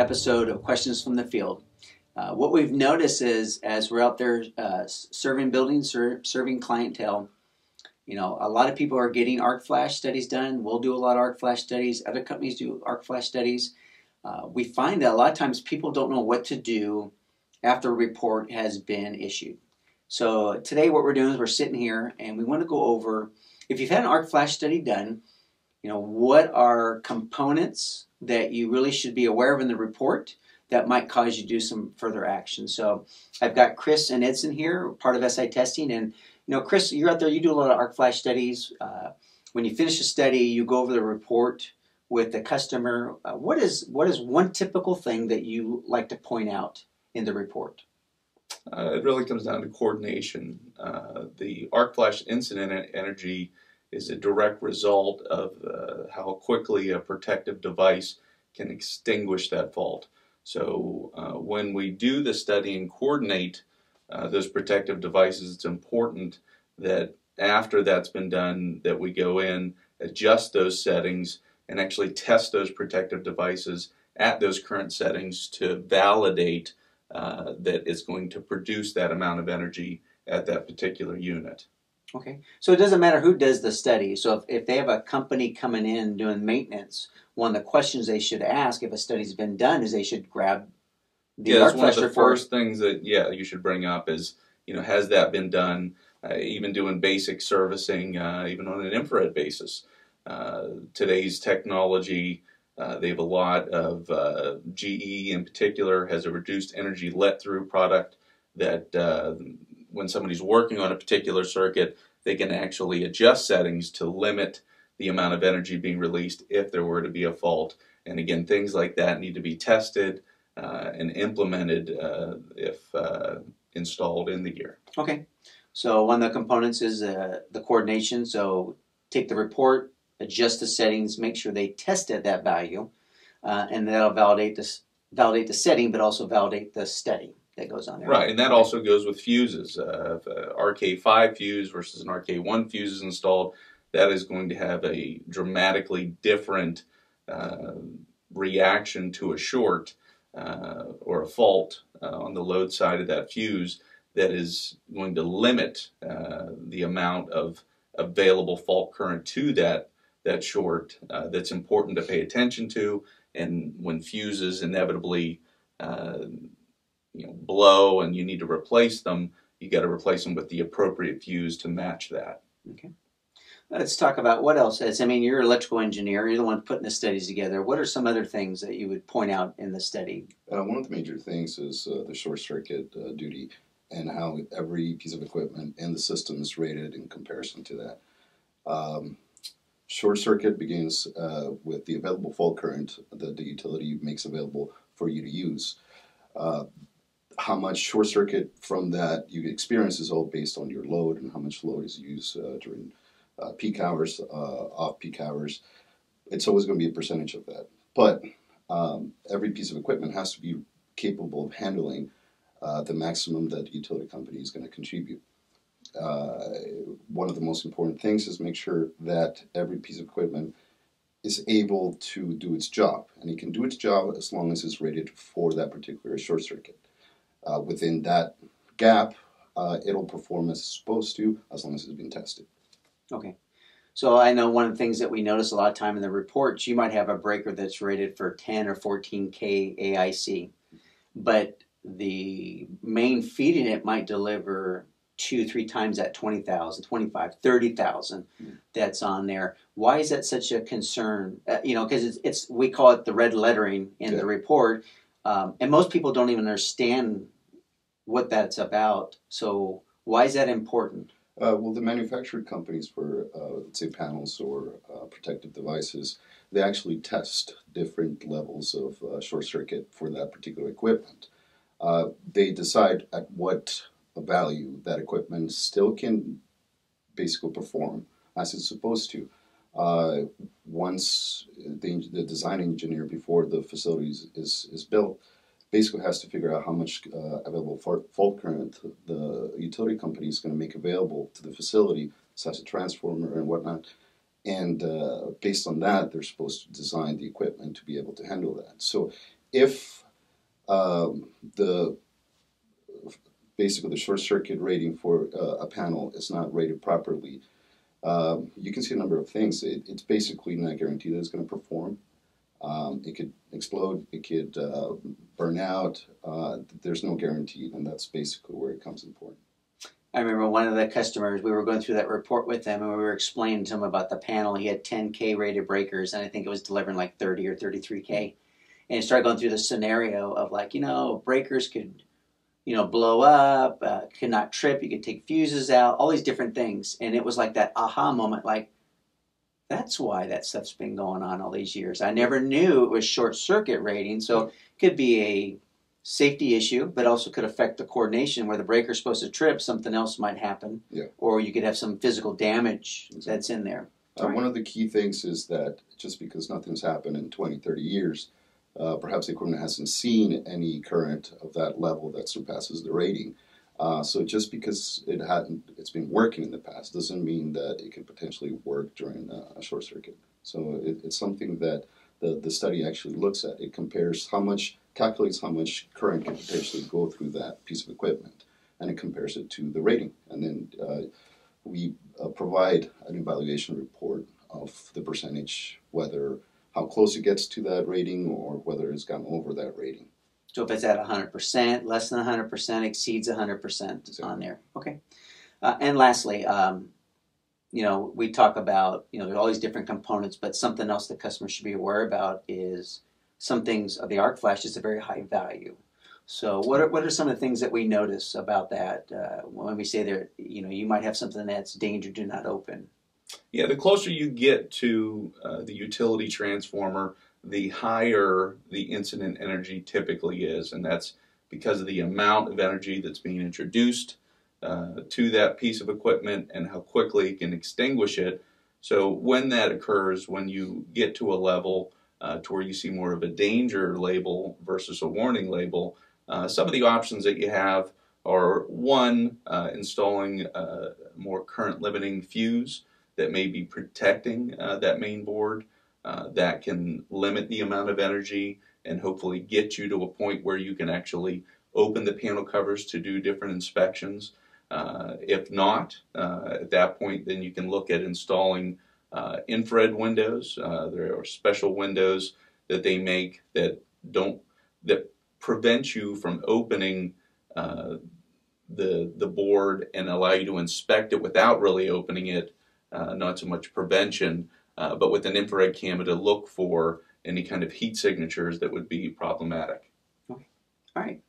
episode of Questions from the Field. Uh, what we've noticed is as we're out there uh, serving buildings, ser- serving clientele, you know, a lot of people are getting arc flash studies done. We'll do a lot of arc flash studies. Other companies do arc flash studies. Uh, we find that a lot of times people don't know what to do after a report has been issued. So today what we're doing is we're sitting here and we want to go over if you've had an arc flash study done, you know, what are components that you really should be aware of in the report that might cause you to do some further action. So I've got Chris and Edson here, part of SI testing, and you know, Chris, you're out there. You do a lot of arc flash studies. Uh, when you finish a study, you go over the report with the customer. Uh, what is what is one typical thing that you like to point out in the report? Uh, it really comes down to coordination. Uh, the arc flash incident energy is a direct result of uh, how quickly a protective device can extinguish that fault. So uh, when we do the study and coordinate uh, those protective devices, it's important that after that's been done that we go in, adjust those settings, and actually test those protective devices at those current settings to validate uh, that it's going to produce that amount of energy at that particular unit. Okay, so it doesn't matter who does the study. So if, if they have a company coming in doing maintenance, one of the questions they should ask if a study's been done is they should grab the yeah, that's one of the report. first things that yeah you should bring up is you know has that been done? Uh, even doing basic servicing, uh, even on an infrared basis. Uh, today's technology, uh, they have a lot of uh, GE in particular has a reduced energy let through product that uh, when somebody's working on a particular circuit, they can actually adjust settings to limit the amount of energy being released if there were to be a fault. And again, things like that need to be tested uh, and implemented uh, if uh, installed in the gear. Okay. So one of the components is uh, the coordination. So take the report, adjust the settings, make sure they test at that value, uh, and that'll validate this validate the setting, but also validate the study that goes on there. Right, and that also goes with fuses. Uh, if a RK5 fuse versus an RK1 fuse is installed, that is going to have a dramatically different uh, reaction to a short uh, or a fault uh, on the load side of that fuse that is going to limit uh, the amount of available fault current to that that short uh, that's important to pay attention to and when fuses inevitably you know blow and you need to replace them, you got to replace them with the appropriate fuse to match that. Okay. Let's talk about what else is. I mean, you're an electrical engineer. You're the one putting the studies together. What are some other things that you would point out in the study? Uh, one of the major things is uh, the short circuit uh, duty and how every piece of equipment in the system is rated in comparison to that. Um, short circuit begins uh, with the available fault current that the utility makes available for you to use. How much short circuit from that you experience is all based on your load and how much load is used uh, during uh, peak hours, uh, off peak hours. It's always going to be a percentage of that. But um, every piece of equipment has to be capable of handling uh, the maximum that the utility company is going to contribute. Uh, one of the most important things is make sure that every piece of equipment is able to do its job, and it can do its job as long as it's rated for that particular short circuit uh, within that gap, uh, it'll perform as it's supposed to as long as it's been tested. Okay. So I know one of the things that we notice a lot of time in the reports, you might have a breaker that's rated for 10 or 14K AIC, but the main feeding it might deliver two, three times that 20,000, 25, 30,000 mm. that's on there. Why is that such a concern? Uh, you know, because it's, it's, we call it the red lettering in yeah. the report. Um, and most people don't even understand what that's about. So why is that important? Uh, well, the manufactured companies for, uh, let's say, panels or uh, protective devices, they actually test different levels of uh, short circuit for that particular equipment. Uh, they decide at what value that equipment still can basically perform as it's supposed to uh, once the, the, design engineer before the facility is, is, built basically has to figure out how much uh, available fault current the utility company is going to make available to the facility, such as a transformer and whatnot. And uh, based on that, they're supposed to design the equipment to be able to handle that. So if um, the basically the short circuit rating for uh, a panel is not rated properly, um, you can see a number of things. It, it's basically not guaranteed that it's going to perform. Um, it could explode, it could uh, burn out. Uh, there's no guarantee, and that's basically where it comes important. I remember one of the customers, we were going through that report with them and we were explaining to him about the panel. He had 10K rated breakers, and I think it was delivering like 30 or 33K. And he started going through the scenario of like, you know, breakers could, you know, blow up, uh, could not trip, you could take fuses out, all these different things. And it was like that aha moment, like, that's why that stuff's been going on all these years. I never knew it was short circuit rating, so it could be a safety issue, but also could affect the coordination where the breaker's supposed to trip, something else might happen. Yeah. Or you could have some physical damage Exactly. that's in there. Uh, Right. One of the key things is that just because nothing's happened in 20, 30 years, uh, perhaps the equipment hasn't seen any current of that level that surpasses the rating. Uh, so just because it hadn't, it's been working in the past doesn't mean that it can potentially work during uh, a short circuit. So it, it's something that the, the study actually looks at. It compares how much, calculates how much current can potentially go through that piece of equipment, and it compares it to the rating. And then uh, we uh, provide an evaluation report of the percentage, whether how close it gets to that rating or whether it's gone over that rating. So if it's at 100%, less than 100%, exceeds 100% Exactly. on there. Okay. Uh, and lastly, um, you know, we talk about, you know, there's all these different components, but something else that customers should be aware about is some things, uh, the arc flash is a very high value. So what are, what are some of the things that we notice about that uh, when we say there, you know, you might have something that's danger, do not open. Yeah, the closer you get to uh, the utility transformer, the higher the incident energy typically is, and that's because of the amount of energy that's being introduced uh, to that piece of equipment and how quickly it can extinguish it. So when that occurs, when you get to a level uh, to where you see more of a danger label versus a warning label, uh, some of the options that you have are one, uh, installing a more current limiting fuse that may be protecting uh, that main board uh, that can limit the amount of energy and hopefully get you to a point where you can actually open the panel covers to do different inspections. Uh, if not, uh, at that point, then you can look at installing uh, infrared windows. Uh, there are special windows that they make that don't that prevent you from opening the the board and allow you to inspect it without really opening it uh, not so much prevention, uh, but with an infrared camera to look for any kind of heat signatures that would be problematic. Okay. All right.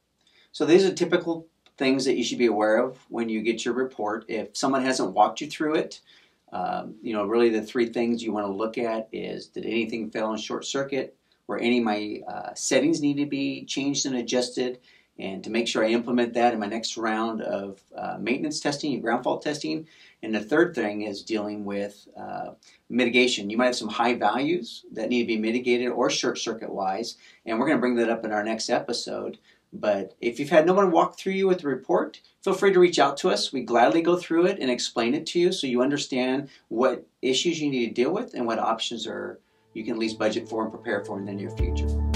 So these are typical things that you should be aware of when you get your report. If someone hasn't walked you through it, um, you know, really the three things you want to look at is did anything fail in short circuit? Were any of my uh, settings need to be changed and adjusted? And to make sure I implement that in my next round of uh, maintenance testing and ground fault testing. And the third thing is dealing with uh, mitigation. You might have some high values that need to be mitigated or short circuit wise. And we're going to bring that up in our next episode. But if you've had no one walk through you with the report, feel free to reach out to us. We gladly go through it and explain it to you so you understand what issues you need to deal with and what options are you can at least budget for and prepare for in the near future.